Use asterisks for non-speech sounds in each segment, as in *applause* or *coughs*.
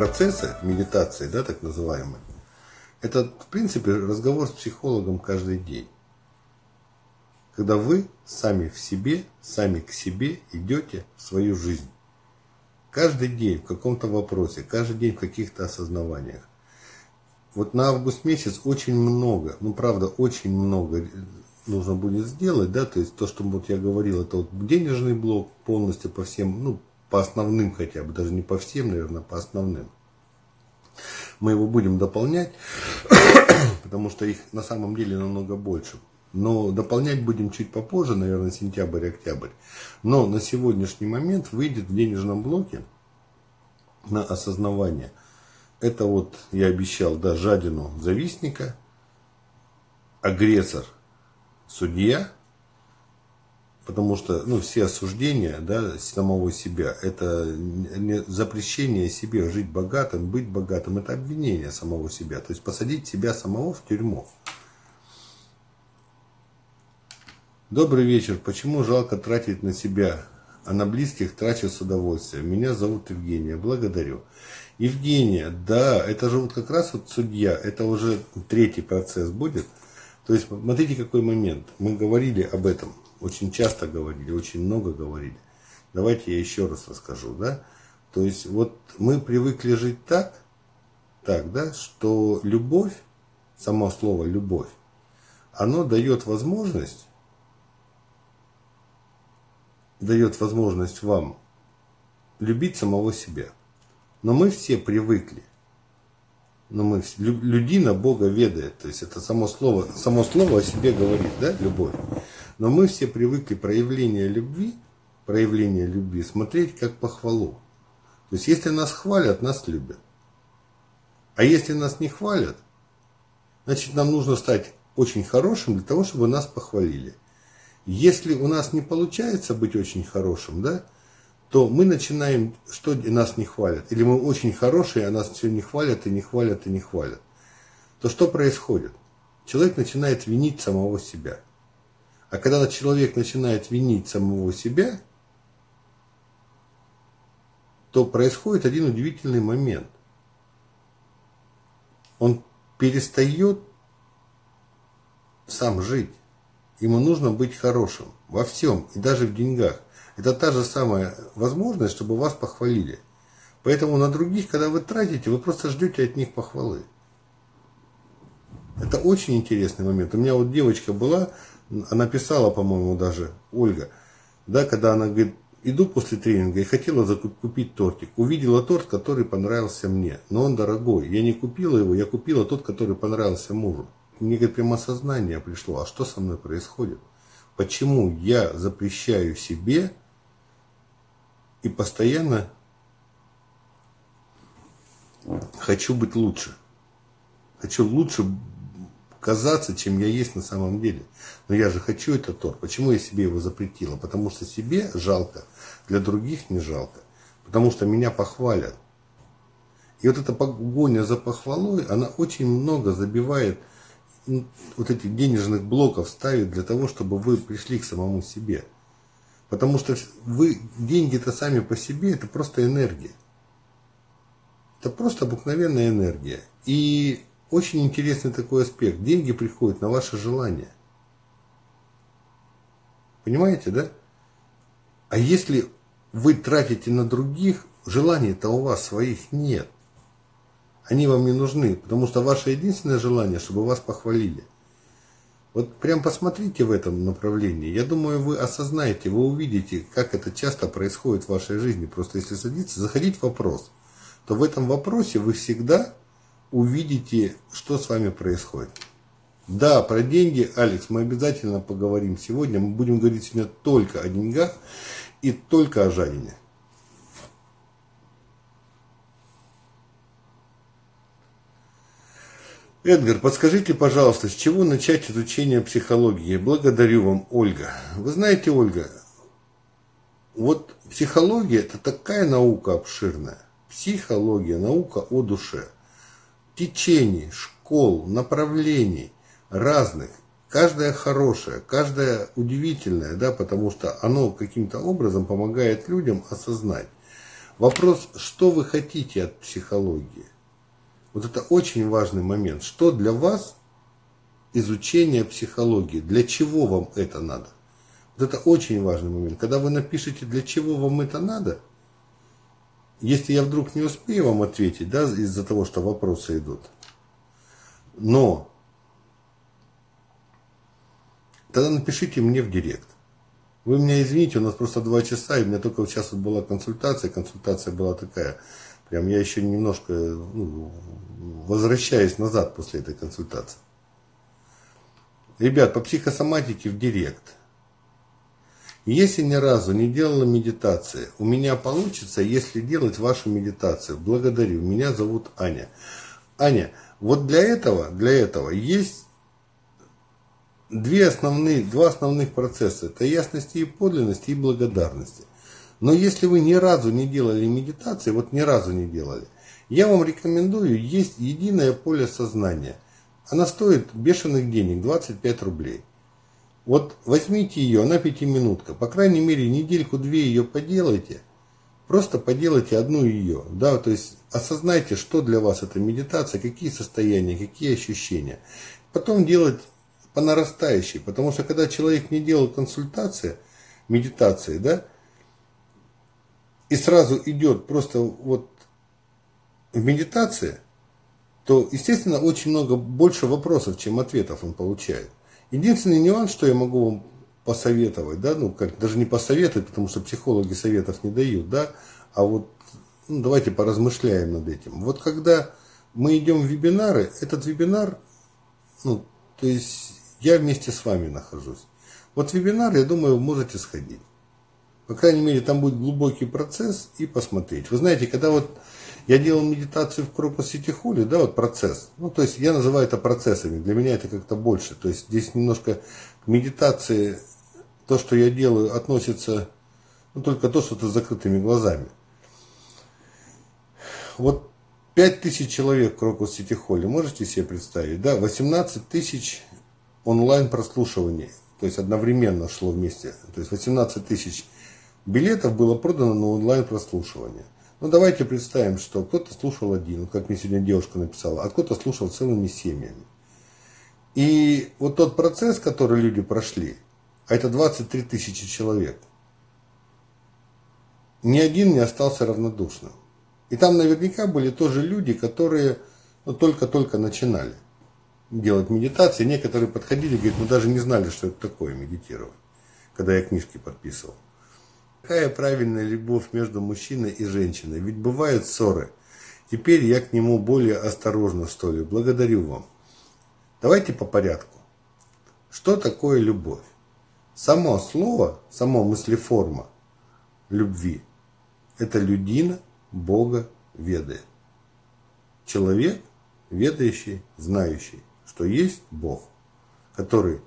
процесса медитации, да, так называемый, это, в принципе, разговор с психологом каждый день. Когда вы сами в себе, сами к себе идете в свою жизнь. Каждый день в каком-то вопросе, каждый день в каких-то осознаваниях. Вот на август месяц очень много, ну правда очень много нужно будет сделать, да, то есть то, что вот я говорил, это вот денежный блок полностью по всем, ну, по основным хотя бы, даже не по всем, наверное, по основным. Мы его будем дополнять, *coughs* потому что их на самом деле намного больше. Но дополнять будем чуть попозже, наверное, сентябрь-октябрь. Но на сегодняшний момент выйдет в денежном блоке на осознавание. Это вот, я обещал, да, жадину завистника, агрессор – судья, потому что ну, все осуждения да, самого себя, это запрещение себе жить богатым, быть богатым, это обвинение самого себя, то есть посадить себя самого в тюрьму. Добрый вечер. Почему жалко тратить на себя, а на близких трачу с удовольствием? Меня зовут Евгения. Благодарю. Евгения, да, это же вот как раз вот судья, это уже третий процесс будет – то есть, смотрите, какой момент. Мы говорили об этом, очень часто говорили, очень много говорили. Давайте я еще раз расскажу, да. То есть, вот мы привыкли жить так, так, да, что любовь, само слово любовь, оно дает возможность, дает возможность вам любить самого себя. Но мы все привыкли но мы людина Бога ведает, то есть это само слово, само слово о себе говорит, да, любовь. Но мы все привыкли проявление любви, проявление любви смотреть как похвалу. То есть если нас хвалят, нас любят. А если нас не хвалят, значит нам нужно стать очень хорошим для того, чтобы нас похвалили. Если у нас не получается быть очень хорошим, да, то мы начинаем, что нас не хвалят. Или мы очень хорошие, а нас все не хвалят, и не хвалят, и не хвалят. То что происходит? Человек начинает винить самого себя. А когда человек начинает винить самого себя, то происходит один удивительный момент. Он перестает сам жить. Ему нужно быть хорошим во всем, и даже в деньгах. Это та же самая возможность, чтобы вас похвалили. Поэтому на других, когда вы тратите, вы просто ждете от них похвалы. Это очень интересный момент. У меня вот девочка была, она писала, по-моему, даже, Ольга, да, когда она говорит, иду после тренинга и хотела закупить тортик. Увидела торт, который понравился мне, но он дорогой. Я не купила его, я купила тот, который понравился мужу. Мне, говорит, прямо осознание пришло, а что со мной происходит? Почему я запрещаю себе и постоянно хочу быть лучше. Хочу лучше казаться, чем я есть на самом деле. Но я же хочу этот торт. Почему я себе его запретила? Потому что себе жалко, для других не жалко. Потому что меня похвалят. И вот эта погоня за похвалой, она очень много забивает вот этих денежных блоков, ставит для того, чтобы вы пришли к самому себе. Потому что вы, деньги-то сами по себе, это просто энергия. Это просто обыкновенная энергия. И очень интересный такой аспект. Деньги приходят на ваше желание. Понимаете, да? А если вы тратите на других, желаний-то у вас своих нет. Они вам не нужны, потому что ваше единственное желание, чтобы вас похвалили – вот прям посмотрите в этом направлении. Я думаю, вы осознаете, вы увидите, как это часто происходит в вашей жизни. Просто если садиться, заходить в вопрос, то в этом вопросе вы всегда увидите, что с вами происходит. Да, про деньги, Алекс, мы обязательно поговорим сегодня. Мы будем говорить сегодня только о деньгах и только о жадине. Эдгар, подскажите, пожалуйста, с чего начать изучение психологии? Благодарю вам, Ольга. Вы знаете, Ольга, вот психология это такая наука обширная. Психология, наука о душе. Течений, школ, направлений разных. Каждая хорошая, каждая удивительная, да, потому что оно каким-то образом помогает людям осознать. Вопрос, что вы хотите от психологии? Вот это очень важный момент. Что для вас изучение психологии? Для чего вам это надо? Вот это очень важный момент. Когда вы напишете, для чего вам это надо, если я вдруг не успею вам ответить, да, из-за того, что вопросы идут, но тогда напишите мне в директ. Вы меня извините, у нас просто два часа, и у меня только сейчас вот была консультация, консультация была такая, прям я еще немножко ну, возвращаюсь назад после этой консультации. Ребят, по психосоматике в директ. Если ни разу не делала медитации, у меня получится, если делать вашу медитацию. Благодарю. Меня зовут Аня. Аня, вот для этого, для этого есть две основные, два основных процесса. Это ясности и подлинности и благодарности. Но если вы ни разу не делали медитации, вот ни разу не делали, я вам рекомендую, есть единое поле сознания. Она стоит бешеных денег, 25 рублей. Вот возьмите ее, она пятиминутка. По крайней мере, недельку-две ее поделайте. Просто поделайте одну ее. Да, то есть осознайте, что для вас это медитация, какие состояния, какие ощущения. Потом делать по нарастающей, потому что когда человек не делал консультации, медитации, да, и сразу идет просто вот в медитации, то, естественно, очень много больше вопросов, чем ответов он получает. Единственный нюанс, что я могу вам посоветовать, да, ну, как даже не посоветовать, потому что психологи советов не дают, да, а вот ну, давайте поразмышляем над этим. Вот когда мы идем в вебинары, этот вебинар, ну, то есть я вместе с вами нахожусь. Вот вебинар, я думаю, вы можете сходить. По крайней мере, там будет глубокий процесс и посмотреть. Вы знаете, когда вот я делал медитацию в Крокус Сити да, вот процесс. Ну, то есть я называю это процессами. Для меня это как-то больше. То есть здесь немножко к медитации то, что я делаю, относится ну, только то, что ты с закрытыми глазами. Вот 5 тысяч человек в Крокус Сити Холле, можете себе представить, да, 18 тысяч онлайн прослушиваний, то есть одновременно шло вместе, то есть 18 тысяч билетов было продано на онлайн прослушивание. Ну давайте представим, что кто-то слушал один, как мне сегодня девушка написала, а кто-то слушал целыми семьями. И вот тот процесс, который люди прошли, а это 23 тысячи человек, ни один не остался равнодушным. И там наверняка были тоже люди, которые ну, только-только начинали делать медитации. Некоторые подходили и говорят, мы даже не знали, что это такое медитировать, когда я книжки подписывал. Какая правильная любовь между мужчиной и женщиной? Ведь бывают ссоры. Теперь я к нему более осторожно, что ли. Благодарю вам. Давайте по порядку. Что такое любовь? Само слово, само мыслеформа любви – это людина Бога ведает. Человек, ведающий, знающий что есть Бог, который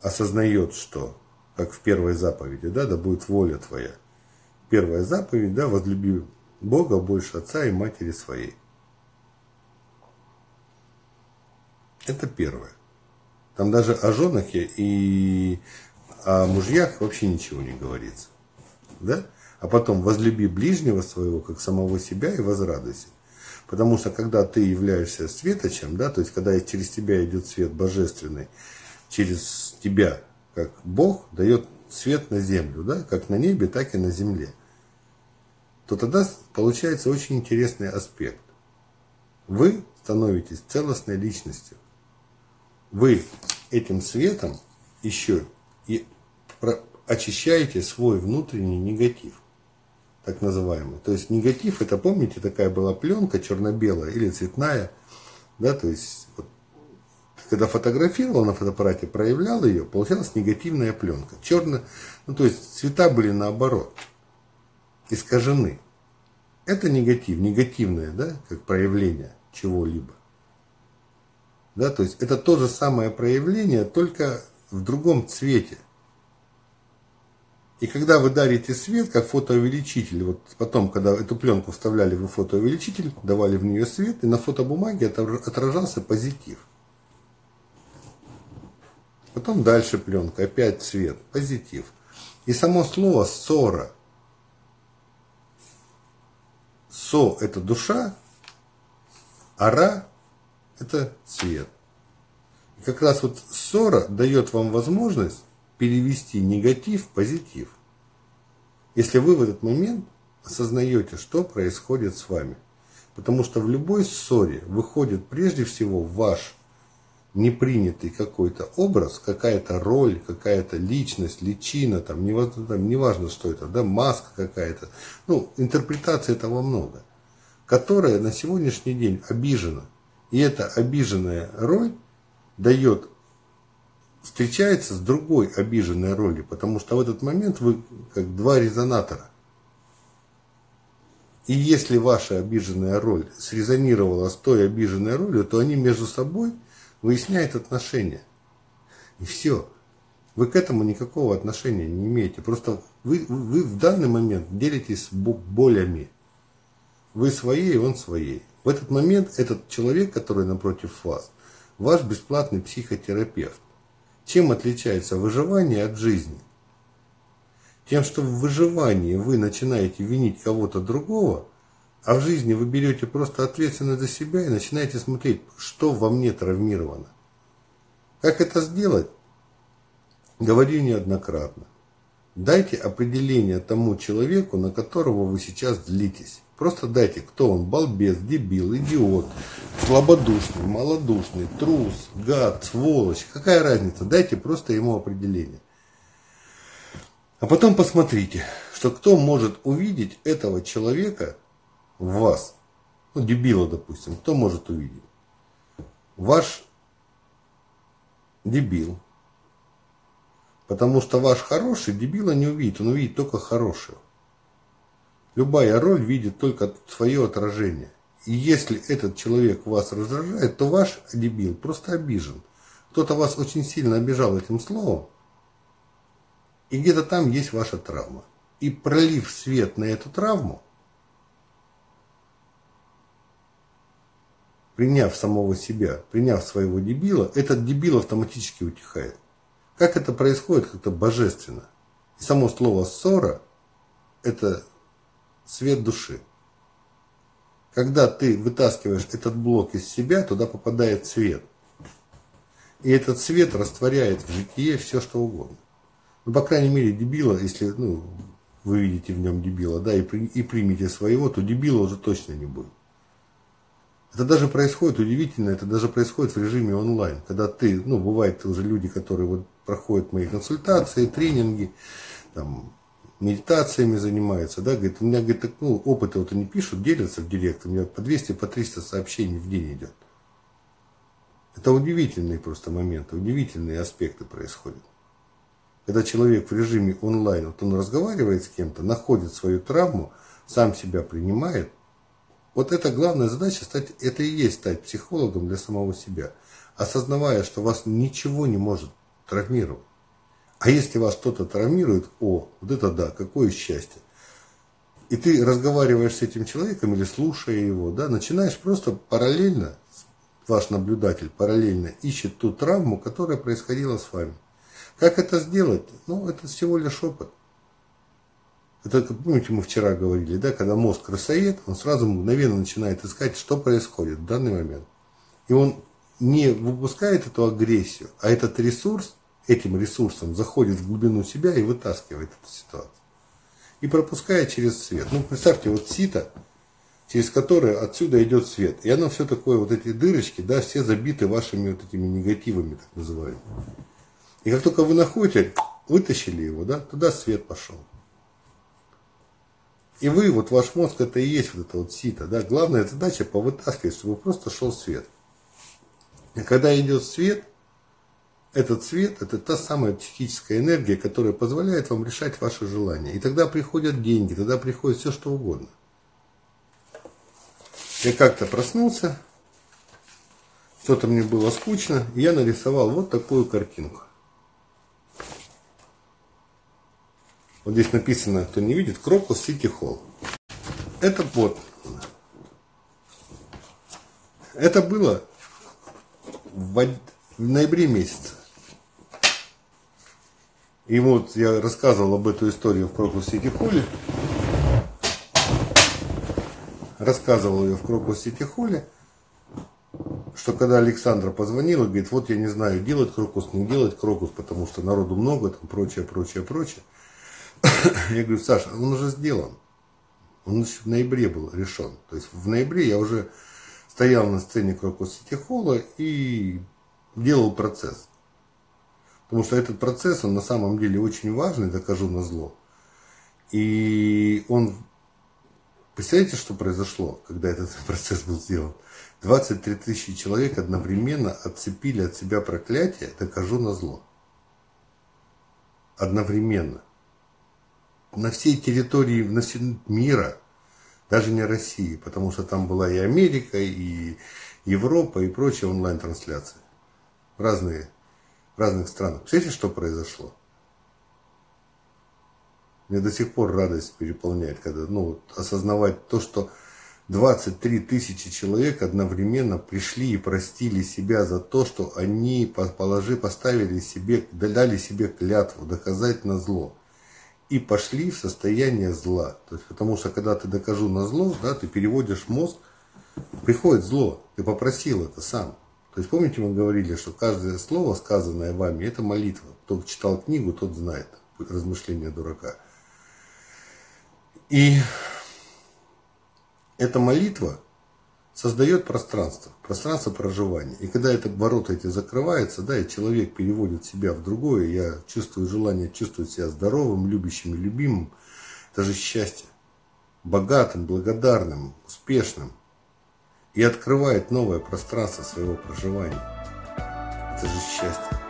осознает, что, как в первой заповеди, да, да будет воля твоя. Первая заповедь, да, возлюби Бога больше отца и матери своей. Это первое. Там даже о женах и о мужьях вообще ничего не говорится. Да? А потом возлюби ближнего своего, как самого себя, и возрадуйся. Потому что когда ты являешься светочем, да, то есть когда через тебя идет свет божественный, через тебя, как Бог, дает свет на землю, да, как на небе, так и на земле, то тогда получается очень интересный аспект. Вы становитесь целостной личностью. Вы этим светом еще и очищаете свой внутренний негатив так называемый. То есть негатив, это помните, такая была пленка черно-белая или цветная, да, то есть вот, когда фотографировал на фотоаппарате, проявлял ее, получалась негативная пленка. Черно, ну то есть цвета были наоборот, искажены. Это негатив, негативное, да, как проявление чего-либо. Да, то есть это то же самое проявление, только в другом цвете. И когда вы дарите свет, как фотоувеличитель, вот потом, когда эту пленку вставляли в фотоувеличитель, давали в нее свет, и на фотобумаге отражался позитив. Потом дальше пленка, опять цвет, позитив. И само слово ссора. Со – это душа, а Ра – это свет. И как раз вот ссора дает вам возможность перевести негатив в позитив. Если вы в этот момент осознаете, что происходит с вами. Потому что в любой ссоре выходит прежде всего ваш непринятый какой-то образ, какая-то роль, какая-то личность, личина, там, неважно, там, неважно что это, да, маска какая-то. Ну, интерпретации этого много, которая на сегодняшний день обижена. И эта обиженная роль дает, встречается с другой обиженной ролью, потому что в этот момент вы как два резонатора. И если ваша обиженная роль срезонировала с той обиженной ролью, то они между собой – выясняет отношения. И все. Вы к этому никакого отношения не имеете. Просто вы, вы в данный момент делитесь болями. Вы своей, он своей. В этот момент этот человек, который напротив вас, ваш бесплатный психотерапевт. Чем отличается выживание от жизни? Тем, что в выживании вы начинаете винить кого-то другого, а в жизни вы берете просто ответственность за себя и начинаете смотреть, что во мне травмировано. Как это сделать? Говорю неоднократно. Дайте определение тому человеку, на которого вы сейчас злитесь. Просто дайте, кто он, балбес, дебил, идиот, слабодушный, малодушный, трус, гад, сволочь. Какая разница? Дайте просто ему определение. А потом посмотрите, что кто может увидеть этого человека в вас, ну, дебила, допустим, кто может увидеть? Ваш дебил. Потому что ваш хороший дебила не увидит, он увидит только хорошего. Любая роль видит только свое отражение. И если этот человек вас раздражает, то ваш дебил просто обижен. Кто-то вас очень сильно обижал этим словом, и где-то там есть ваша травма. И пролив свет на эту травму, приняв самого себя, приняв своего дебила, этот дебил автоматически утихает. Как это происходит, как-то божественно. И само слово «ссора» – это свет души. Когда ты вытаскиваешь этот блок из себя, туда попадает свет. И этот свет растворяет в житие все, что угодно. Ну, по крайней мере, дебила, если ну, вы видите в нем дебила, да, и, при, и примете своего, то дебила уже точно не будет. Это даже происходит удивительно, это даже происходит в режиме онлайн, когда ты, ну, бывает уже люди, которые вот проходят мои консультации, тренинги, там, медитациями занимаются, да, говорит, у меня, говорит, так, ну, опыты вот они пишут, делятся в директ, у меня по 200, по 300 сообщений в день идет. Это удивительные просто моменты, удивительные аспекты происходят. Когда человек в режиме онлайн, вот он разговаривает с кем-то, находит свою травму, сам себя принимает, вот это главная задача, стать, это и есть стать психологом для самого себя, осознавая, что вас ничего не может травмировать. А если вас что-то травмирует, о, вот это да, какое счастье. И ты разговариваешь с этим человеком или слушая его, да, начинаешь просто параллельно, ваш наблюдатель параллельно ищет ту травму, которая происходила с вами. Как это сделать? Ну, это всего лишь опыт. Это, помните, мы вчера говорили, да, когда мозг рассоед, он сразу мгновенно начинает искать, что происходит в данный момент. И он не выпускает эту агрессию, а этот ресурс, этим ресурсом заходит в глубину себя и вытаскивает эту ситуацию. И пропускает через свет. Ну, представьте, вот сито, через которое отсюда идет свет. И оно все такое, вот эти дырочки, да, все забиты вашими вот этими негативами, так называемыми. И как только вы находите, вытащили его, да, туда свет пошел. И вы, вот ваш мозг, это и есть вот это вот сито. Да? Главная задача повытаскивать, чтобы просто шел свет. И когда идет свет, этот свет – это та самая психическая энергия, которая позволяет вам решать ваши желания. И тогда приходят деньги, тогда приходит все, что угодно. Я как-то проснулся, что-то мне было скучно, и я нарисовал вот такую картинку. Вот здесь написано, кто не видит, Крокус Сити Холл. Это вот. Это было в, ноябре месяце. И вот я рассказывал об эту историю в Крокус Сити Холле. рассказывал ее в Крокус Сити Холле, что когда Александра позвонила, говорит, вот я не знаю, делать крокус, не делать крокус, потому что народу много, там прочее, прочее, прочее. *coughs* Я говорю, Саша, он уже сделан. Он в ноябре был решен. То есть в ноябре я уже стоял на сцене Крокус Сити Холла и делал процесс. Потому что этот процесс, он на самом деле очень важный, докажу на зло. И он... Представляете, что произошло, когда этот *laughs* процесс был сделан? 23 тысячи человек одновременно отцепили от себя проклятие, докажу на зло. Одновременно. На всей территории на всем мира, даже не России, потому что там была и Америка, и Европа, и прочие онлайн-трансляции. Разные, в разных странах. Представляете, что произошло? Мне до сих пор радость переполняет, когда ну, вот, осознавать то, что 23 тысячи человек одновременно пришли и простили себя за то, что они положи, поставили себе, дали себе клятву доказать на зло. И пошли в состояние зла. То есть, потому что когда ты докажу на зло, да, ты переводишь мозг, приходит зло, ты попросил это сам. То есть помните, мы говорили, что каждое слово, сказанное вами, это молитва. Кто читал книгу, тот знает размышления дурака. И эта молитва создает пространство, пространство проживания. И когда это ворота эти закрываются, да, и человек переводит себя в другое, я чувствую желание чувствовать себя здоровым, любящим и любимым, это же счастье. Богатым, благодарным, успешным. И открывает новое пространство своего проживания. Это же счастье.